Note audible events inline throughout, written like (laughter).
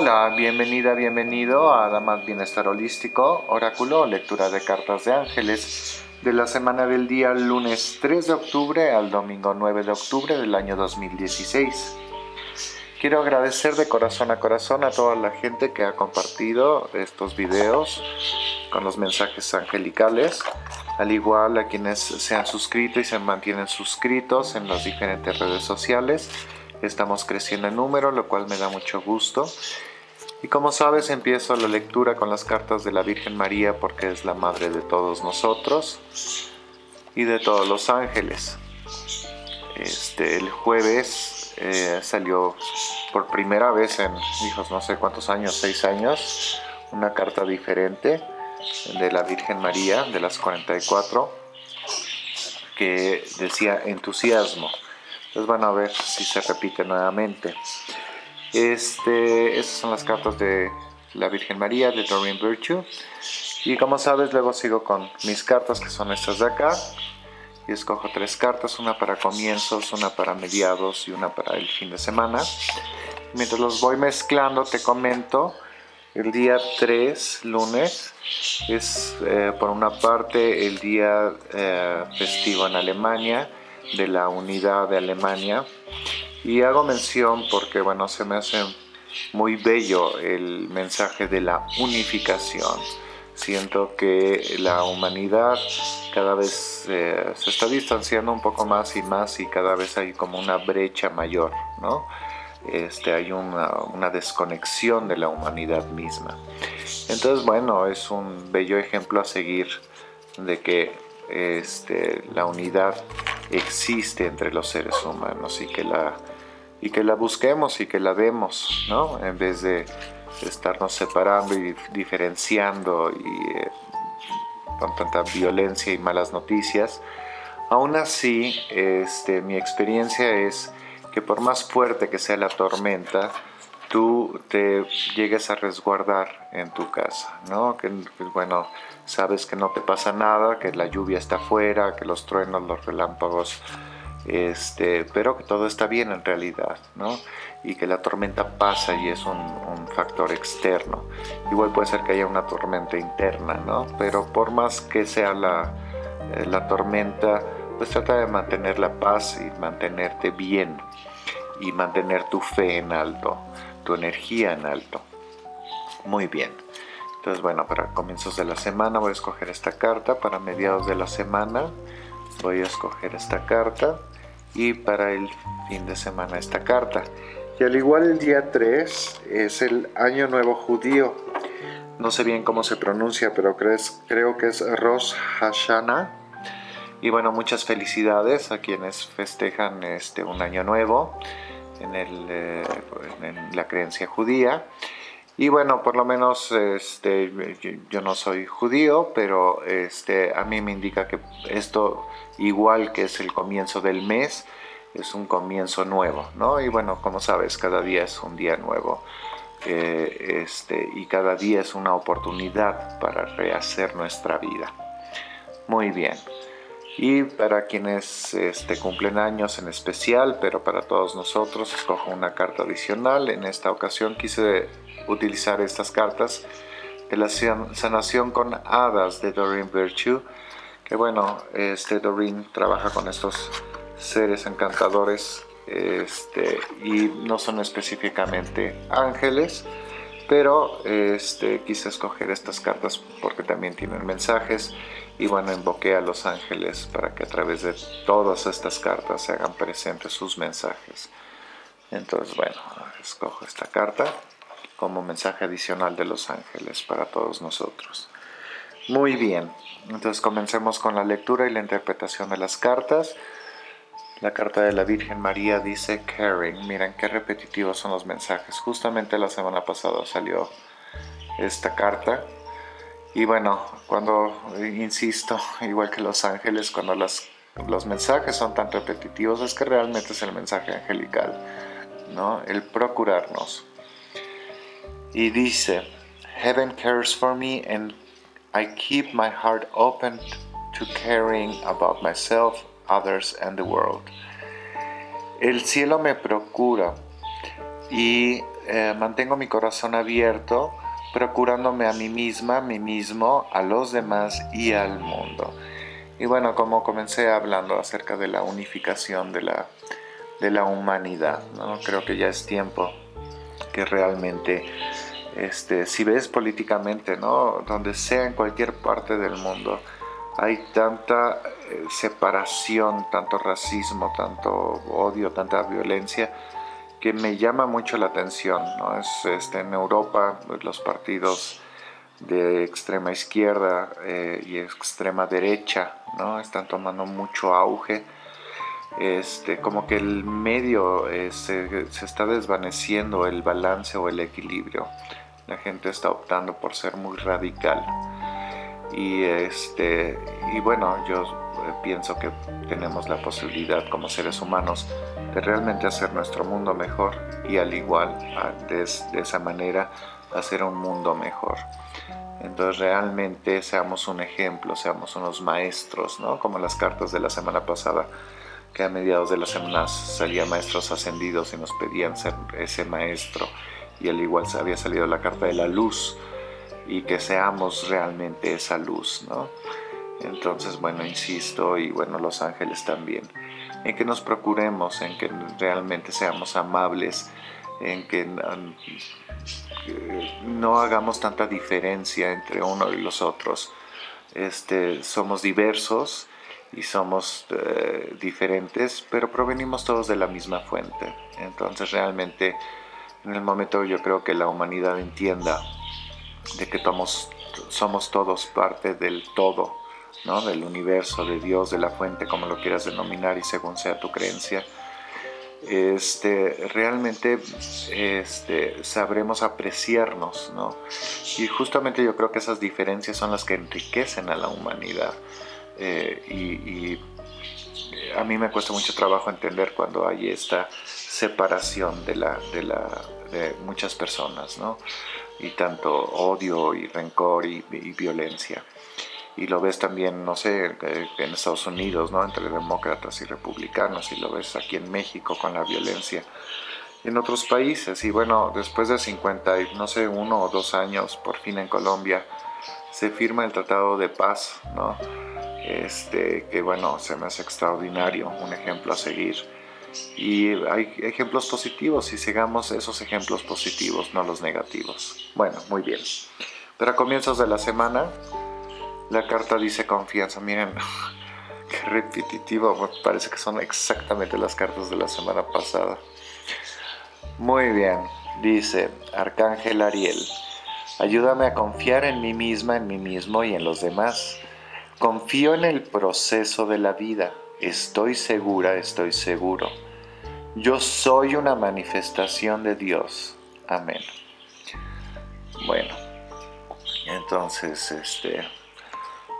Hola, bienvenida, bienvenido a Damas Bienestar Holístico, Oráculo, lectura de cartas de ángeles de la semana del día lunes 3 de octubre al domingo 9 de octubre del año 2016. Quiero agradecer de corazón a corazón a toda la gente que ha compartido estos videos con los mensajes angelicales, al igual a quienes se han suscrito y se mantienen suscritos en las diferentes redes sociales Estamos creciendo en número, lo cual me da mucho gusto. Y como sabes, empiezo la lectura con las cartas de la Virgen María porque es la madre de todos nosotros y de todos los ángeles. Este, el jueves eh, salió por primera vez en, hijos, no sé cuántos años, seis años, una carta diferente de la Virgen María de las 44 que decía entusiasmo. Entonces van a ver si se repite nuevamente. Este, estas son las cartas de la Virgen María, de Doreen Virtue. Y como sabes, luego sigo con mis cartas, que son estas de acá. Y escojo tres cartas, una para comienzos, una para mediados y una para el fin de semana. Mientras los voy mezclando, te comento, el día 3, lunes, es eh, por una parte el día eh, festivo en Alemania, de la unidad de Alemania. Y hago mención porque, bueno, se me hace muy bello el mensaje de la unificación. Siento que la humanidad cada vez eh, se está distanciando un poco más y más y cada vez hay como una brecha mayor, ¿no? Este, hay una, una desconexión de la humanidad misma. Entonces, bueno, es un bello ejemplo a seguir de que este, la unidad existe entre los seres humanos y que la, y que la busquemos y que la vemos, ¿no? En vez de estarnos separando y diferenciando y eh, con tanta violencia y malas noticias. Aún así, este, mi experiencia es que por más fuerte que sea la tormenta, tú te llegues a resguardar en tu casa, ¿no? Que, bueno, sabes que no te pasa nada, que la lluvia está afuera, que los truenos, los relámpagos, este, pero que todo está bien en realidad, ¿no? Y que la tormenta pasa y es un, un, factor externo. Igual puede ser que haya una tormenta interna, ¿no? Pero por más que sea la, eh, la tormenta, pues trata de mantener la paz y mantenerte bien y mantener tu fe en alto tu energía en alto. Muy bien. Entonces, bueno, para comienzos de la semana voy a escoger esta carta. Para mediados de la semana voy a escoger esta carta. Y para el fin de semana esta carta. Y al igual el día 3 es el Año Nuevo Judío. No sé bien cómo se pronuncia, pero creo que es Rosh Hashanah. Y bueno, muchas felicidades a quienes festejan este, un año nuevo en, el, eh, en la creencia judía. Y bueno, por lo menos este, yo, no soy judío, pero este, a mí me indica que esto, igual que es el comienzo del mes, es un comienzo nuevo, ¿no? Y bueno, como sabes, cada día es un día nuevo. Eh, este, y cada día es una oportunidad para rehacer nuestra vida. Muy bien. Y para quienes este, cumplen años en especial, pero para todos nosotros, escojo una carta adicional. En esta ocasión quise utilizar estas cartas de la sanación con hadas de Doreen Virtue. Que bueno, este Doreen trabaja con estos seres encantadores este, y no son específicamente ángeles, pero este, quise escoger estas cartas porque también tienen mensajes y bueno, invoqué a los ángeles para que a través de todas estas cartas se hagan presentes sus mensajes. Entonces, bueno, escojo esta carta como mensaje adicional de los ángeles para todos nosotros. Muy bien, entonces comencemos con la lectura y la interpretación de las cartas. La carta de la Virgen María dice caring. Miren qué repetitivos son los mensajes. Justamente la semana pasada salió esta carta y bueno, cuando insisto, igual que los ángeles, cuando los mensajes son tan repetitivos, es que realmente es el mensaje angelical, ¿no? El procurarnos. Y dice, Heaven cares for me and I keep my heart open to caring about myself, others and the world. El cielo me procura y eh, mantengo mi corazón abierto, procurándome a mí misma, a mí mismo, a los demás y al mundo. Y bueno, como comencé hablando acerca de la unificación de la, de la humanidad, ¿no? creo que ya es tiempo que realmente, este, si ves políticamente, ¿no? donde sea en cualquier parte del mundo, hay tanta eh, separación, tanto racismo, tanto odio, tanta violencia, que me llama mucho la atención. ¿no? Es, este, en Europa pues, los partidos de extrema izquierda eh, y extrema derecha ¿no? están tomando mucho auge. Este, como que el medio eh, se, se, está desvaneciendo el balance o el equilibrio. La gente está optando por ser muy radical. Y, este, y bueno, yo eh, pienso que tenemos la posibilidad como seres humanos de realmente hacer nuestro mundo mejor y al igual de, de esa manera hacer un mundo mejor. Entonces realmente seamos un ejemplo, seamos unos maestros, ¿no? Como las cartas de la semana pasada, que a mediados de la semana salían maestros ascendidos y nos pedían ser ese maestro. Y al igual había salido la carta de la luz y que seamos realmente esa luz, ¿no? Entonces, bueno, insisto, y bueno, los ángeles también, en que nos procuremos, en que realmente seamos amables, en que no hagamos tanta diferencia entre uno y los otros. Este, somos diversos y somos eh, diferentes, pero provenimos todos de la misma fuente. Entonces realmente en el momento yo creo que la humanidad entienda de que somos, somos todos parte del todo, ¿no? del universo, de Dios, de la fuente, como lo quieras denominar y según sea tu creencia este, realmente este, sabremos apreciarnos, ¿no? Y justamente yo creo que esas diferencias son las que enriquecen a la humanidad. Eh, y, a mí me cuesta mucho trabajo entender cuando hay esta separación de, la, de, la, de muchas personas, ¿no? Y tanto odio y rencor y violencia y lo ves también, no sé, eh, en Estados Unidos, ¿no? Entre demócratas y republicanos, y lo ves aquí en México con la violencia, en otros países. Y bueno, después de 50, no sé, uno o dos años, por fin en Colombia, se firma el Tratado de Paz, ¿no? Este, que bueno, se me hace extraordinario, un ejemplo a seguir. Y hay ejemplos positivos y sigamos esos ejemplos positivos, no los negativos. Bueno, muy bien. Pero a comienzos de la semana la carta dice confianza. Miren, (laughs) qué repetitivo. parece que son exactamente las cartas de la semana pasada. Muy bien. Dice Arcángel Ariel. Ayúdame a confiar en mí misma, en mí mismo y en los demás. Confío en el proceso de la vida. Estoy segura, estoy seguro. Yo soy una manifestación de Dios. Amén. Bueno, entonces, este,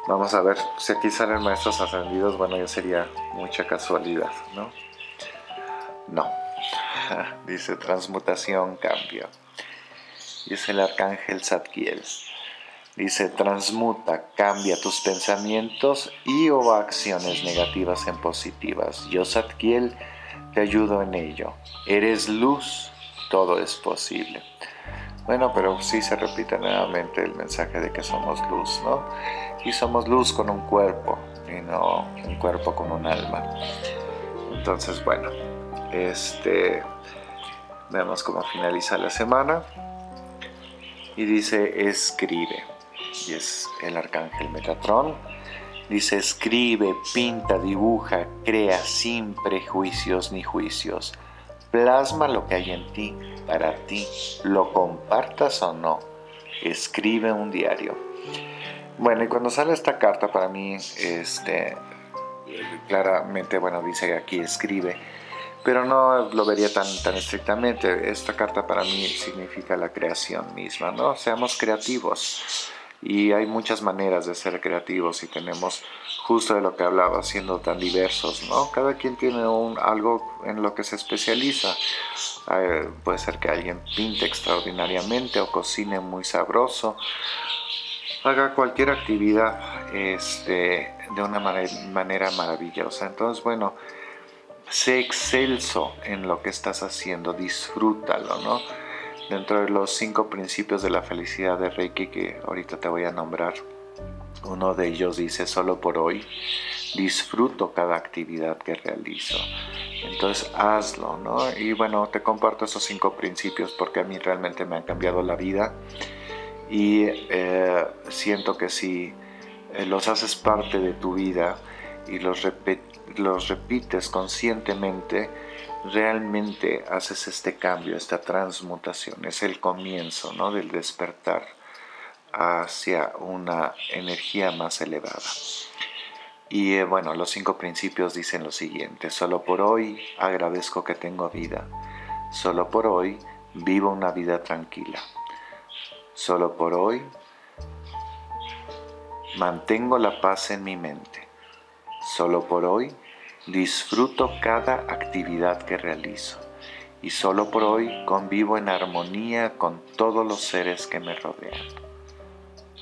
Vamos a ver, si aquí salen maestros ascendidos, bueno, ya sería mucha casualidad, ¿no? No. (laughs) Dice transmutación, cambio. Dice el arcángel Zadkiel. Dice, transmuta, cambia tus pensamientos y o acciones negativas en positivas. Yo, Zadkiel, te ayudo en ello. Eres luz, todo es posible. Bueno, pero sí se repite nuevamente el mensaje de que somos luz, ¿no? Y somos luz con un cuerpo y no un cuerpo con un alma. Entonces, bueno, este, vemos cómo finaliza la semana. Y dice, escribe. Y es el arcángel Metatrón. Dice, escribe, pinta, dibuja, crea sin prejuicios ni juicios Plasma lo que hay en ti, para ti, lo compartas o no. Escribe un diario. Bueno, y cuando sale esta carta para mí, este, claramente, bueno, dice aquí escribe, pero no lo vería tan, tan estrictamente. Esta carta para mí significa la creación misma, ¿no? Seamos creativos y hay muchas maneras de ser creativos y tenemos justo de lo que hablaba, siendo tan diversos, ¿no? Cada quien tiene un, algo en lo que se especializa. Eh, puede ser que alguien pinte extraordinariamente o cocine muy sabroso, haga cualquier actividad este, de una manera maravillosa. Entonces, bueno, sé excelso en lo que estás haciendo, disfrútalo, ¿no? Dentro de los cinco principios de la felicidad de Reiki que ahorita te voy a nombrar. Uno de ellos dice, solo por hoy disfruto cada actividad que realizo. Entonces hazlo, ¿no? Y bueno, te comparto esos cinco principios porque a mí realmente me han cambiado la vida y eh, siento que si eh, los haces parte de tu vida y los, los repites conscientemente, realmente haces este cambio, esta transmutación. Es el comienzo ¿no? del despertar hacia una energía más elevada. Y eh, bueno, los cinco principios dicen lo siguiente, solo por hoy agradezco que tengo vida, solo por hoy vivo una vida tranquila, solo por hoy mantengo la paz en mi mente, solo por hoy disfruto cada actividad que realizo y solo por hoy convivo en armonía con todos los seres que me rodean.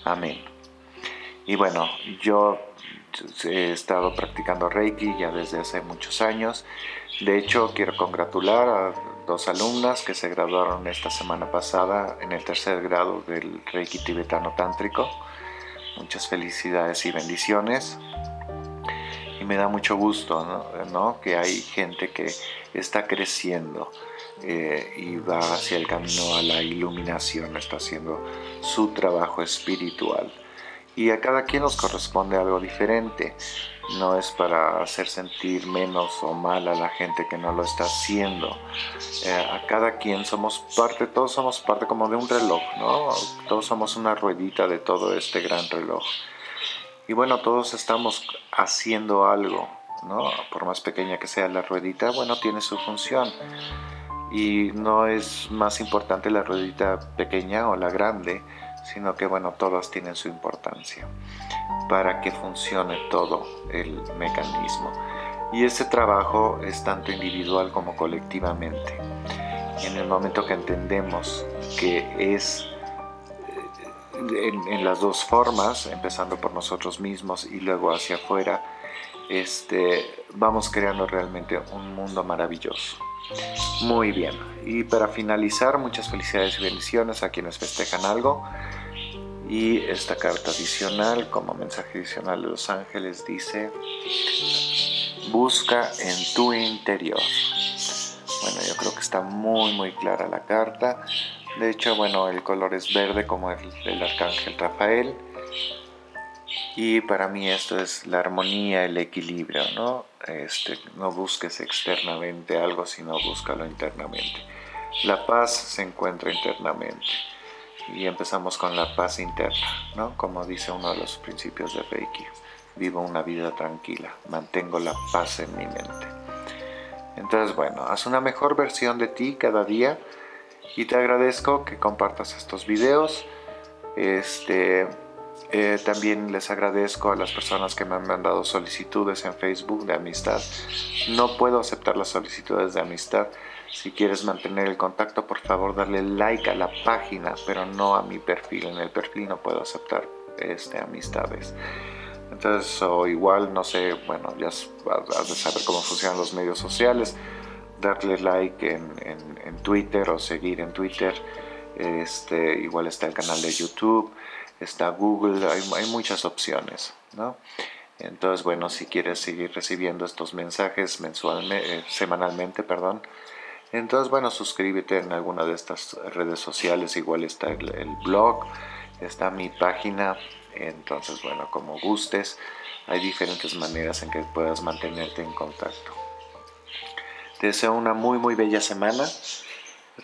Amén. Y bueno, yo he estado practicando Reiki ya desde hace muchos años. De hecho, quiero congratular a dos alumnas que se graduaron esta semana pasada en el tercer grado del Reiki tibetano tántrico. Muchas felicidades y bendiciones. Me da mucho gusto ¿no? que hay gente que está creciendo eh, y va hacia el camino a la iluminación, está haciendo su trabajo espiritual y a cada quien nos corresponde algo diferente. No es para hacer sentir menos o mal a la gente que no lo está haciendo. Eh, a cada quien somos parte, todos somos parte como de un reloj, ¿no? Todos somos una ruedita de todo este gran reloj. Y bueno, todos estamos haciendo algo, ¿no? Por más pequeña que sea la ruedita, bueno, tiene su función. Y no es más importante la ruedita pequeña o la grande, sino que bueno, todas tienen su importancia para que funcione todo el mecanismo. Y este trabajo es tanto individual como colectivamente. en el momento que entendemos que es eh, en, las dos formas, empezando por nosotros mismos y luego hacia afuera, este, vamos creando realmente un mundo maravilloso. Muy bien, y para finalizar, muchas felicidades y bendiciones a quienes festejan algo. Y esta carta adicional, como mensaje adicional de los ángeles, dice, busca en tu interior. Bueno, yo creo que está muy, muy clara la carta. De hecho, bueno, el color es verde como el, el arcángel Rafael. Y para mí esto es la armonía, el equilibrio, ¿no? Este, no busques externamente algo, sino búscalo internamente. La paz se encuentra internamente y empezamos con la paz interna, ¿no? Como dice uno de los principios de Reiki, vivo una vida tranquila, mantengo la paz en mi mente. Entonces, bueno, haz una mejor versión de ti cada día y te agradezco que compartas estos videos. Este, eh, también les agradezco a las personas que me han mandado solicitudes en Facebook de amistad. No puedo aceptar las solicitudes de amistad si quieres mantener el contacto, por favor, darle like a la página, pero no a mi perfil. En el perfil no puedo aceptar este, amistades. Entonces, o igual, no sé, bueno, ya has, de saber cómo funcionan los medios sociales. Darle like en, Twitter o seguir en Twitter. Este, igual está el canal de YouTube, está Google, hay, hay muchas opciones, ¿no? Entonces, bueno, si quieres seguir recibiendo estos mensajes mensualmente, eh, semanalmente, perdón, entonces, bueno, suscríbete en alguna de estas redes sociales, igual está el, blog, está mi página, entonces, bueno, como gustes, hay diferentes maneras en que puedas mantenerte en contacto. Te deseo una muy, muy bella semana.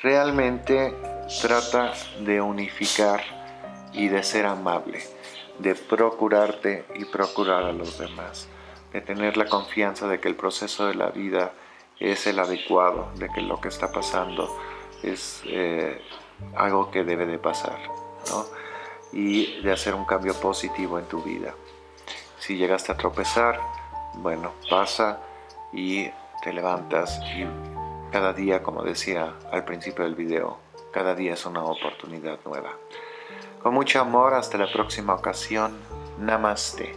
Realmente trata de unificar y de ser amable, de procurarte y procurar a los demás, de tener la confianza de que el proceso de la vida es el adecuado, de que lo que está pasando es eh, algo que debe de pasar, ¿no? y de hacer un cambio positivo en tu vida. Si llegaste a tropezar, bueno, pasa y te levantas y cada día, como decía al principio del video, cada día es una oportunidad nueva. Con mucho amor, hasta la próxima ocasión. Namaste.